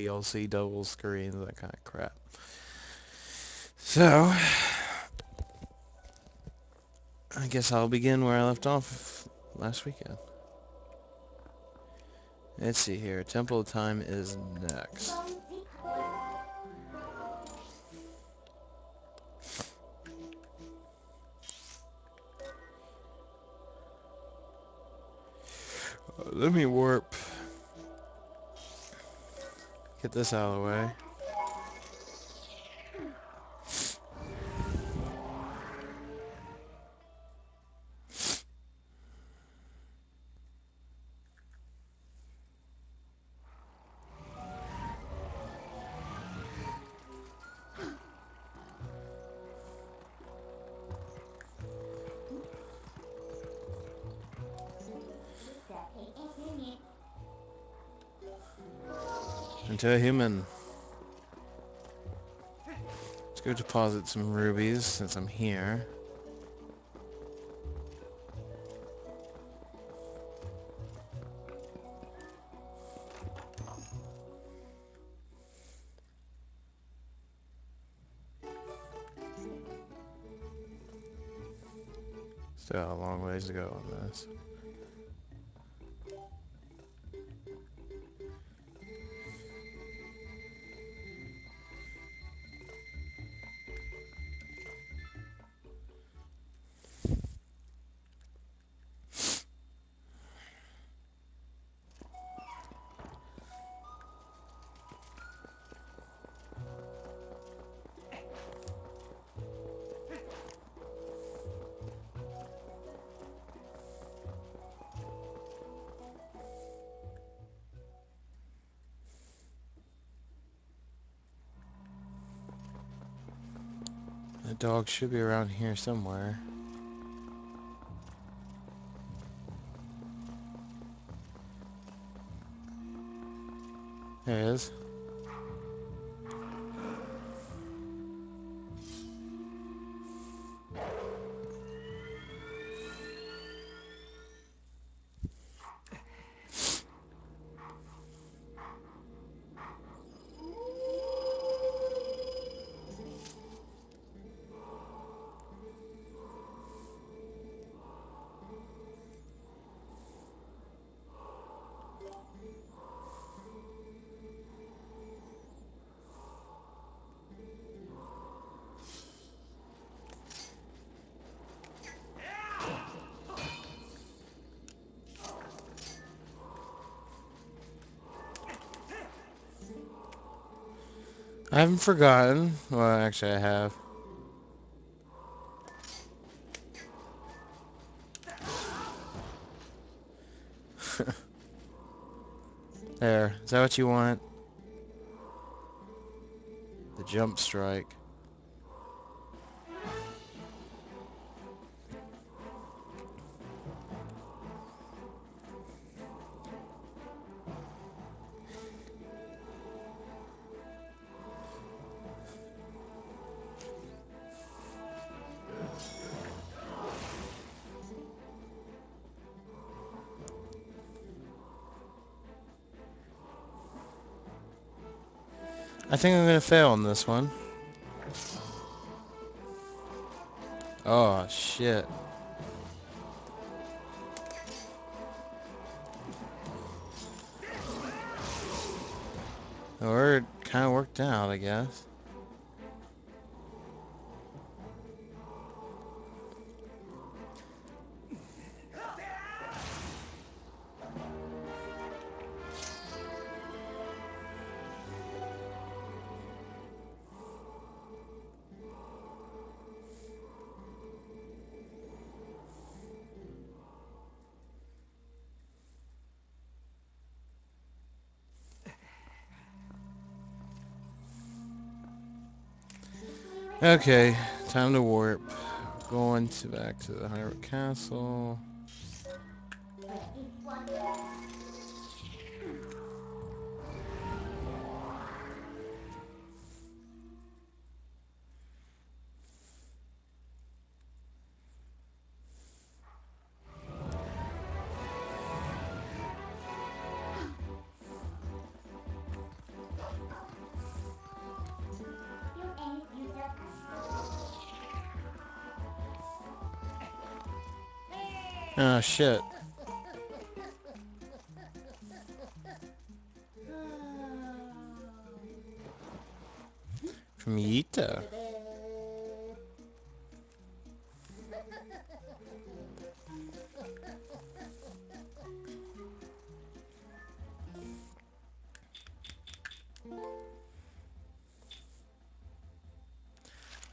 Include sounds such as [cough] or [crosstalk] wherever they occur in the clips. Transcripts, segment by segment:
you'll see double screens, that kind of crap. So, I guess I'll begin where I left off last weekend. Let's see here. Temple of Time is next. let me warp. Get this out of the way. Into a human. Let's go deposit some rubies since I'm here. Still a long ways to go on this. Dog should be around here somewhere. I haven't forgotten. Well, actually I have. [laughs] there. Is that what you want? The jump strike. Think I'm gonna fail on this one. Oh, shit. Or it kind of worked out, I guess. Okay, time to warp. Going to back to the Hyrule Castle. Oh shit. From Yeta.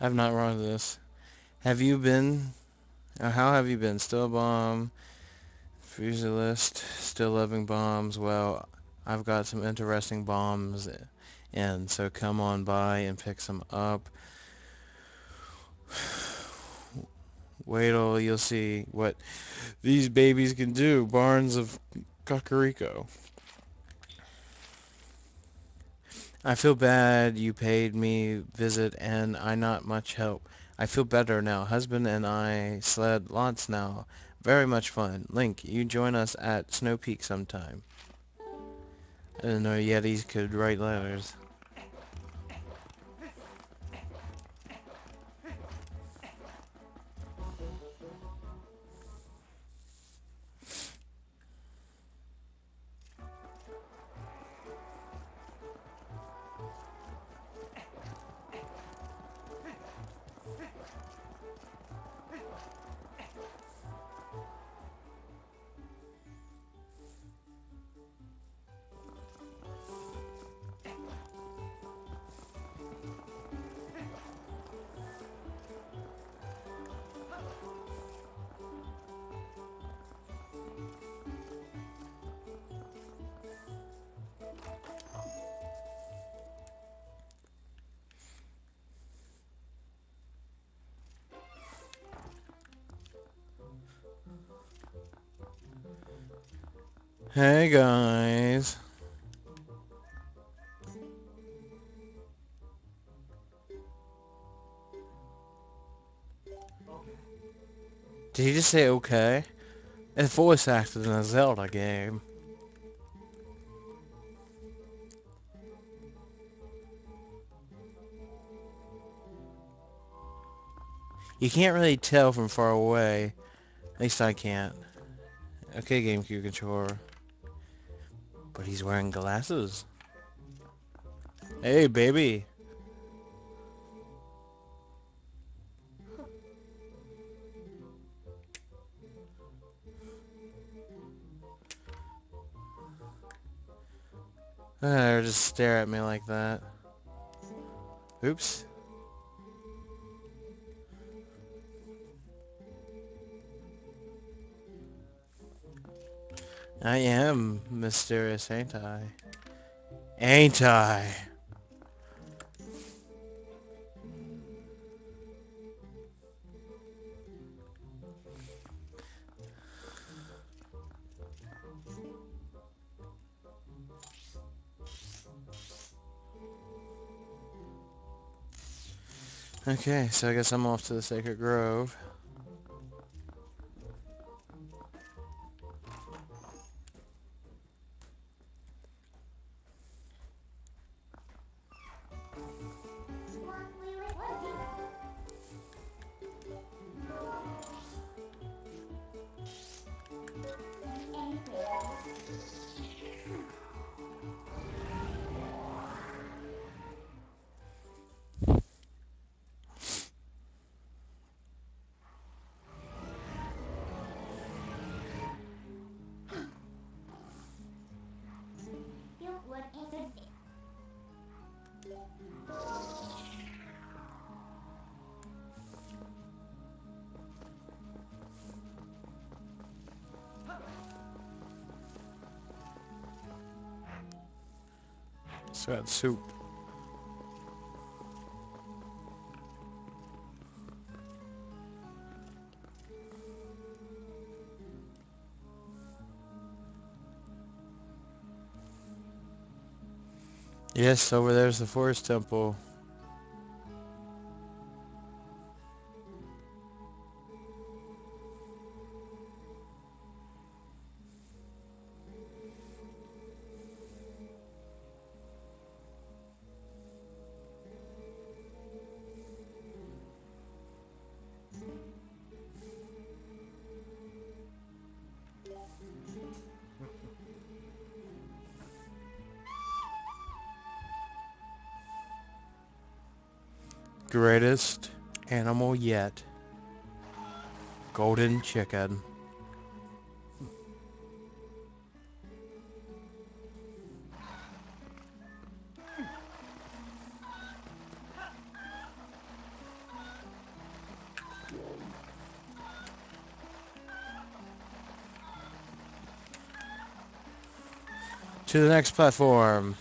I've not run this. Have you been? Uh, how have you been? Still a bomb? Fusilist? Still loving bombs? Well, I've got some interesting bombs, and so come on by and pick some up. [sighs] Wait till you'll see what these babies can do. Barnes of Kakariko. I feel bad you paid me visit and I not much help. I feel better now. Husband and I sled lots now. Very much fun. Link, you join us at Snow Peak sometime. I didn't know Yetis could write letters. Hey guys. Did he just say okay? It's voice acted in a Zelda game. You can't really tell from far away. At least I can't. Okay, GameCube controller. But he's wearing glasses. Hey, baby. [sighs] Uh, just stare at me like that. Oops. I am mysterious, ain't I? Ain't I? Okay, so I guess I'm off to the Sacred Grove. Sad soup. Yes, over there's the forest temple. Greatest animal yet. Golden chicken. To the next platform.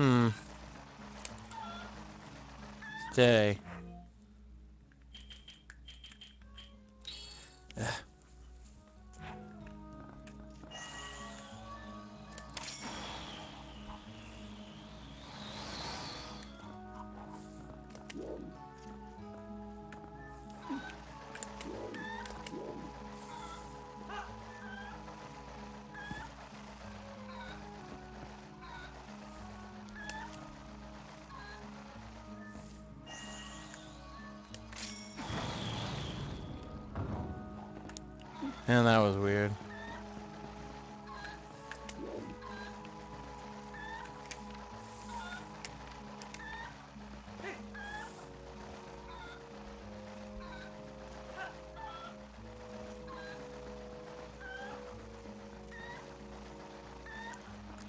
Hmm. Stay. And that was weird.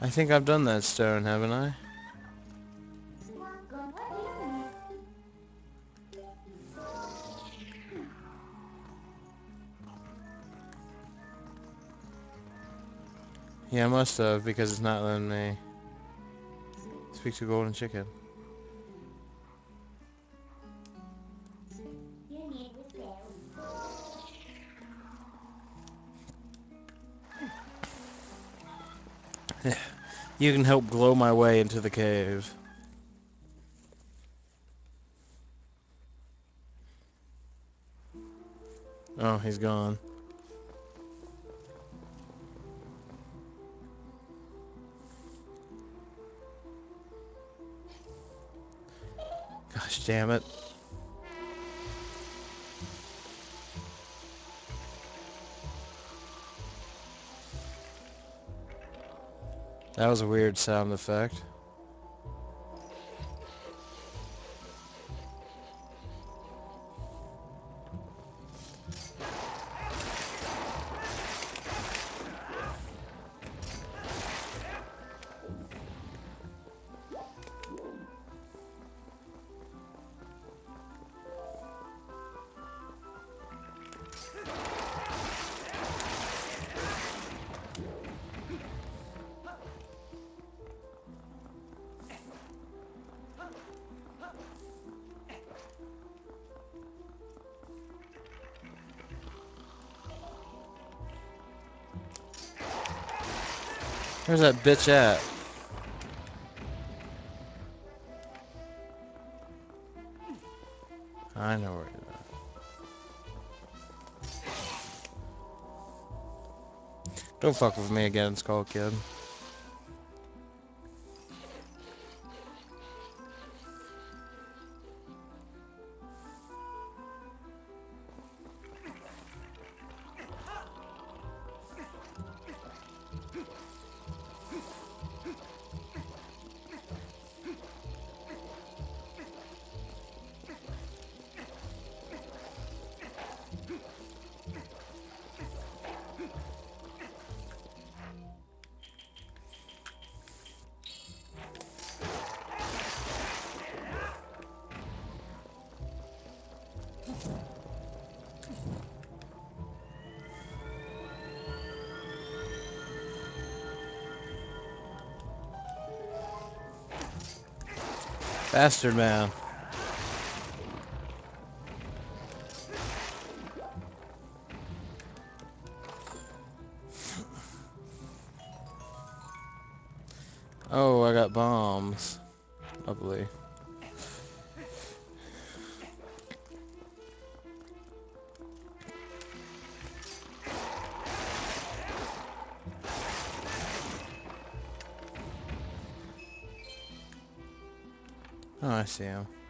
I think I've done that stone, haven't I? Yeah, I must have, because it's not letting me speak to Golden Chicken. [sighs] you can help glow my way into the cave. Oh, he's gone. Damn it. That was a weird sound effect. Where's that bitch at? I know where you're at. Don't fuck with me again, Skull Kid. Bastard man. See.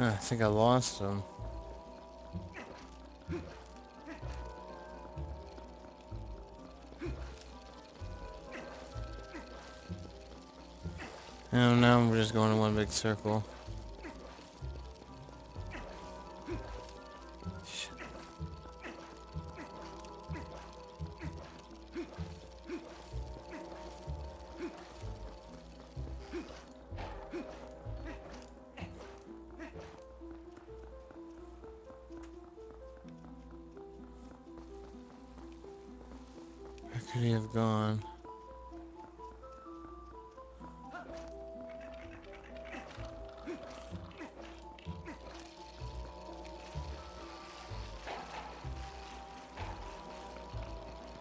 Eh, I think I lost him. Oh, and now we're just going in one big circle. Could he have gone?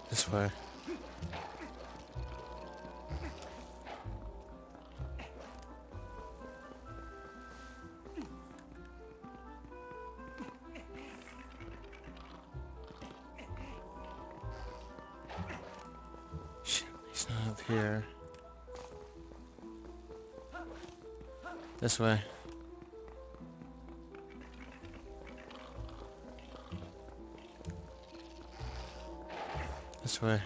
This way. This way. This way.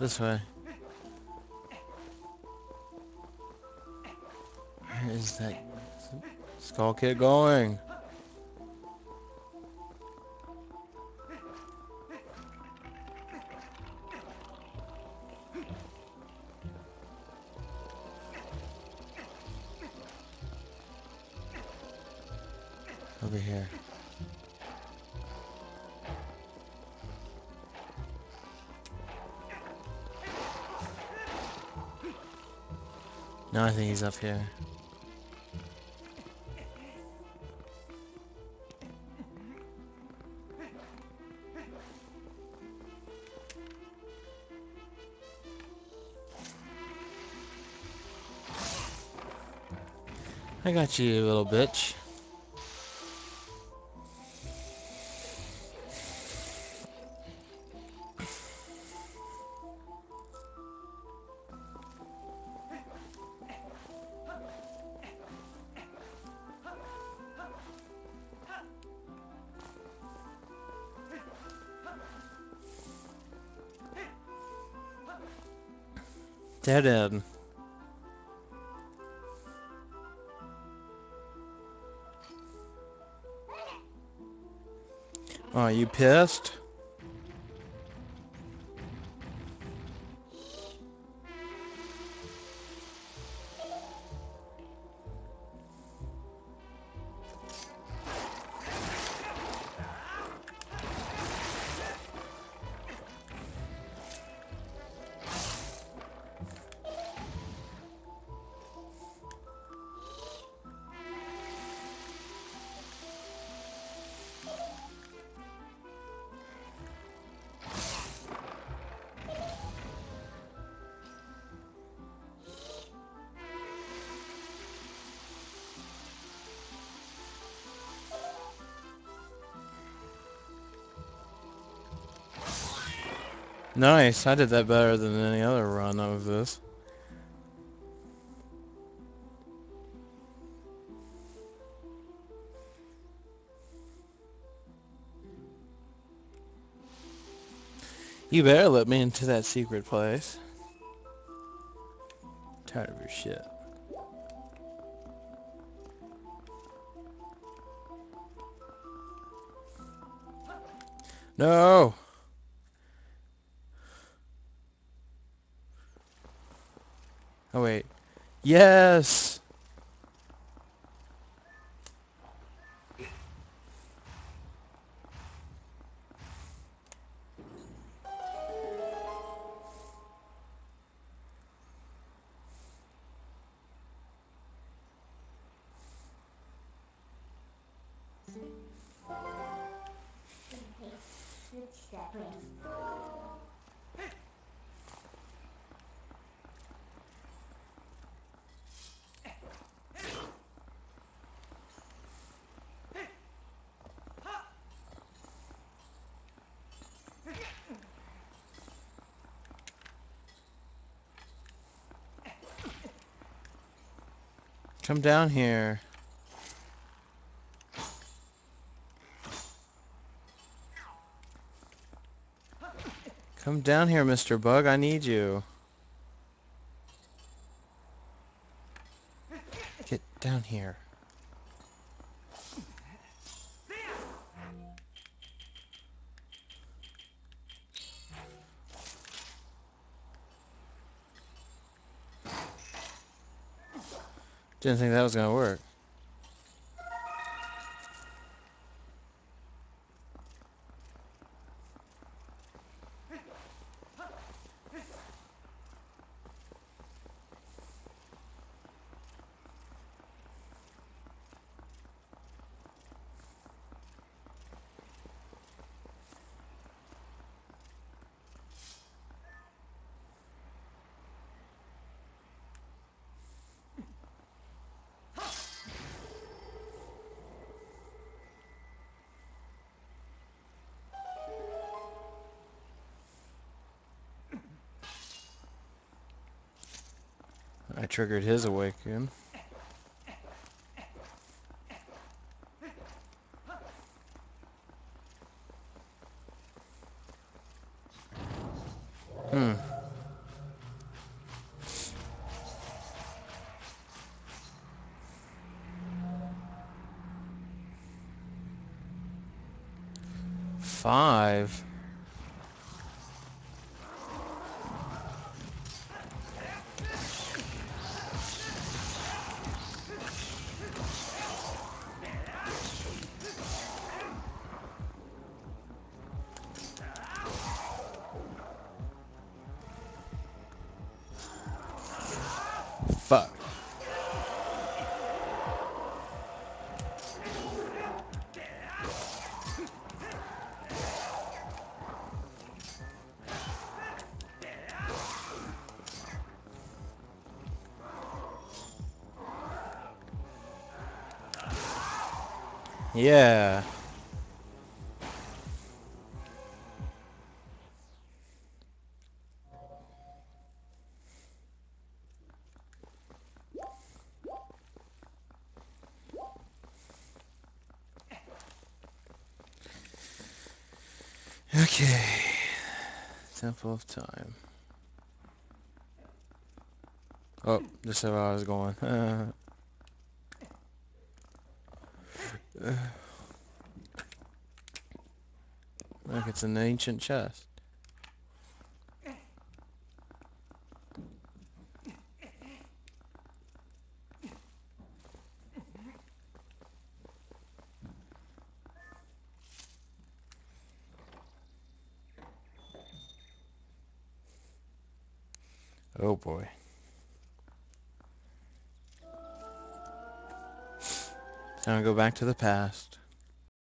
This way. Where is that skull kid going? He's up here. I got you little bitch. Dead end. Oh, you pissed? Nice, I did that better than any other run of this. You better let me into that secret place. Tired of your shit. No! Oh wait. Yes! Come down here. Come down here, Mr. Bug. I need you. Get down here. Didn't think that was to work. I triggered his awaken. Yeah. Okay. Temple of Time. Oh, this is where I was going. Uh, it's an ancient chest. Oh boy. To go back to the past.